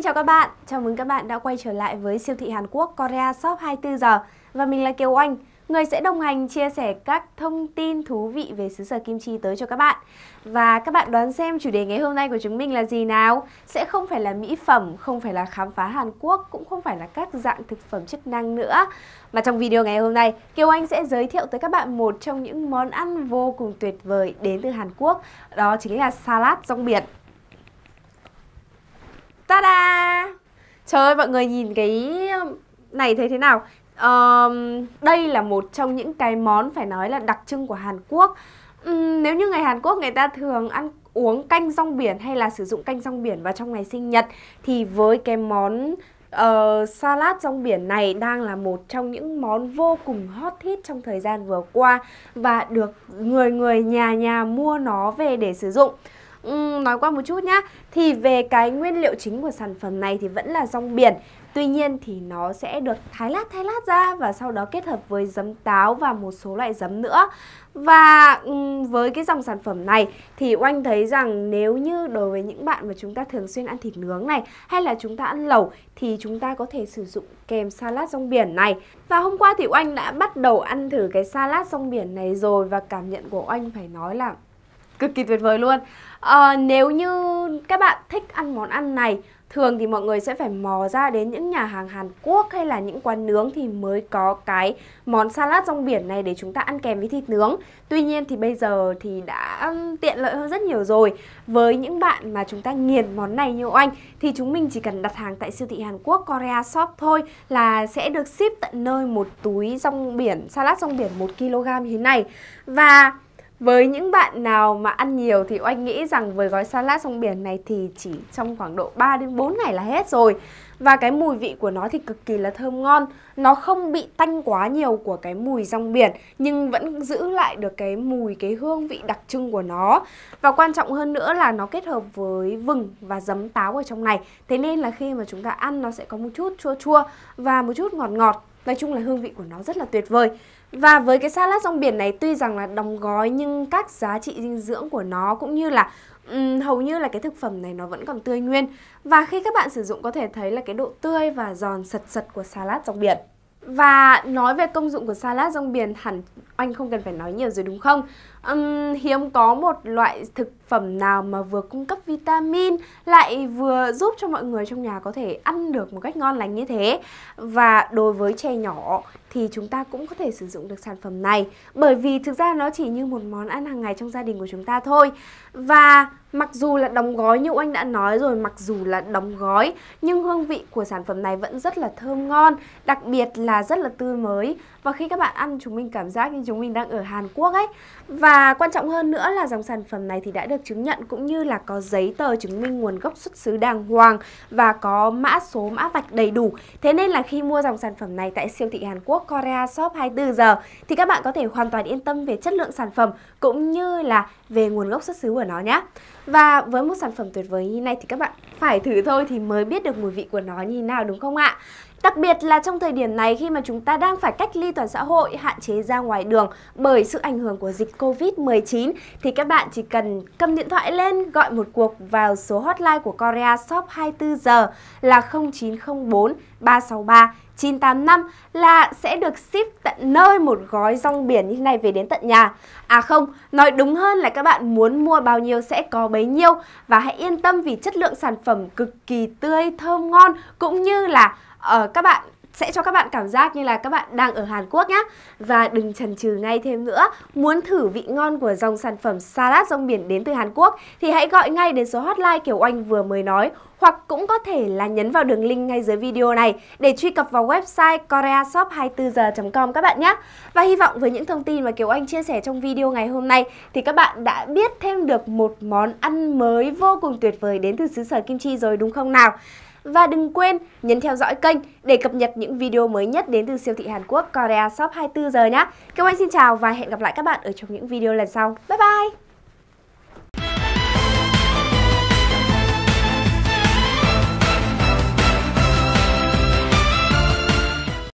Xin chào các bạn, chào mừng các bạn đã quay trở lại với siêu thị Hàn Quốc Korea Shop 24 giờ. Và mình là Kiều Anh, người sẽ đồng hành chia sẻ các thông tin thú vị về xứ sở kim chi tới cho các bạn. Và các bạn đoán xem chủ đề ngày hôm nay của chúng mình là gì nào? Sẽ không phải là mỹ phẩm, không phải là khám phá Hàn Quốc, cũng không phải là các dạng thực phẩm chức năng nữa. Mà trong video ngày hôm nay, Kiều Anh sẽ giới thiệu tới các bạn một trong những món ăn vô cùng tuyệt vời đến từ Hàn Quốc. Đó chính là salad rong biển. Trời ơi, mọi người nhìn cái um, này thấy thế nào? Um, đây là một trong những cái món phải nói là đặc trưng của Hàn Quốc um, Nếu như người Hàn Quốc người ta thường ăn uống canh rong biển hay là sử dụng canh rong biển vào trong ngày sinh nhật Thì với cái món uh, salad rong biển này đang là một trong những món vô cùng hot hit trong thời gian vừa qua Và được người người nhà nhà mua nó về để sử dụng uhm, nói qua một chút nhá thì về cái nguyên liệu chính của sản phẩm này thì vẫn là rong biển Tuy nhiên thì nó sẽ được thái lát thái lát ra và sau đó kết hợp với giấm táo và một số loại giấm nữa. Và ừ, với cái dòng sản phẩm này thì Oanh thấy rằng nếu như đối với những bạn mà chúng ta thường xuyên ăn thịt nướng này hay là chúng ta ăn lẩu thì chúng ta có thể sử dụng kèm salad rong biển này. Và hôm qua thì Oanh đã bắt đầu ăn thử cái salad rong biển này rồi và cảm nhận của Oanh phải nói là cực kỳ tuyệt vời luôn à, Nếu như các bạn thích ăn món ăn này Thường thì mọi người sẽ phải mò ra đến những nhà hàng Hàn Quốc hay là những quán nướng thì mới có cái món salad rong biển này để chúng ta ăn kèm với thịt nướng. Tuy nhiên thì bây giờ thì đã tiện lợi hơn rất nhiều rồi. Với những bạn mà chúng ta nghiền món này như anh thì chúng mình chỉ cần đặt hàng tại siêu thị Hàn Quốc Korea Shop thôi là sẽ được ship tận nơi một túi rong biển, salad rong biển 1kg như thế này. Và với những bạn nào mà ăn nhiều thì oanh nghĩ rằng với gói salad sông biển này thì chỉ trong khoảng độ 3 đến 4 ngày là hết rồi. Và cái mùi vị của nó thì cực kỳ là thơm ngon. Nó không bị tanh quá nhiều của cái mùi rong biển nhưng vẫn giữ lại được cái mùi, cái hương vị đặc trưng của nó. Và quan trọng hơn nữa là nó kết hợp với vừng và giấm táo ở trong này. Thế nên là khi mà chúng ta ăn nó sẽ có một chút chua chua và một chút ngọt ngọt. Nói chung là hương vị của nó rất là tuyệt vời. Và với cái salad rong biển này tuy rằng là đóng gói nhưng các giá trị dinh dưỡng của nó cũng như là um, hầu như là cái thực phẩm này nó vẫn còn tươi nguyên. Và khi các bạn sử dụng có thể thấy là cái độ tươi và giòn sật sật của salad rong biển. Và nói về công dụng của salad rong biển hẳn anh không cần phải nói nhiều rồi đúng không? Um, hiếm có một loại thực phẩm nào mà vừa cung cấp vitamin lại vừa giúp cho mọi người trong nhà có thể ăn được một cách ngon lành như thế. Và đối với trẻ nhỏ thì chúng ta cũng có thể sử dụng được sản phẩm này bởi vì thực ra nó chỉ như một món ăn hàng ngày trong gia đình của chúng ta thôi. Và mặc dù là đóng gói như anh đã nói rồi, mặc dù là đóng gói nhưng hương vị của sản phẩm này vẫn rất là thơm ngon, đặc biệt là rất là tươi mới. Và khi các bạn ăn chúng mình cảm giác như chúng mình đang ở Hàn Quốc ấy. Và và quan trọng hơn nữa là dòng sản phẩm này thì đã được chứng nhận cũng như là có giấy tờ chứng minh nguồn gốc xuất xứ đàng hoàng và có mã số, mã vạch đầy đủ. Thế nên là khi mua dòng sản phẩm này tại siêu thị Hàn Quốc Korea Shop 24 giờ thì các bạn có thể hoàn toàn yên tâm về chất lượng sản phẩm cũng như là về nguồn gốc xuất xứ của nó nhé. Và với một sản phẩm tuyệt vời như này thì các bạn phải thử thôi thì mới biết được mùi vị của nó như thế nào, đúng không ạ? Đặc biệt là trong thời điểm này khi mà chúng ta đang phải cách ly toàn xã hội, hạn chế ra ngoài đường bởi sự ảnh hưởng của dịch Covid-19 thì các bạn chỉ cần cầm điện thoại lên gọi một cuộc vào số hotline của Korea Shop 24 giờ là 0904 363 985 là sẽ được ship tận nơi một gói rong biển như thế này về đến tận nhà. À không, nói đúng hơn là các bạn muốn mua bao nhiêu sẽ có bấy nhiêu và hãy yên tâm vì chất lượng sản phẩm cực kỳ tươi, thơm ngon cũng như là uh, các bạn sẽ cho các bạn cảm giác như là các bạn đang ở Hàn Quốc nhé. Và đừng chần chừ ngay thêm nữa, muốn thử vị ngon của dòng sản phẩm salad rong biển đến từ Hàn Quốc thì hãy gọi ngay đến số hotline Kiều Oanh vừa mới nói hoặc cũng có thể là nhấn vào đường link ngay dưới video này để truy cập vào website koreashop24h.com các bạn nhé. Và hy vọng với những thông tin mà Kiều Anh chia sẻ trong video ngày hôm nay thì các bạn đã biết thêm được một món ăn mới vô cùng tuyệt vời đến từ xứ sở Kim Chi rồi đúng không nào? Và đừng quên nhấn theo dõi kênh để cập nhật những video mới nhất đến từ siêu thị Hàn Quốc Korea Shop 24 giờ nhé. Các bạn xin chào và hẹn gặp lại các bạn ở trong những video lần sau. Bye bye!